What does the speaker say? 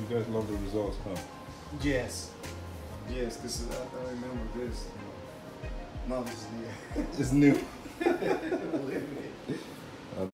you guys love the results, huh? Yes. Yes, this is. I, I remember this. No, this is new. It's new.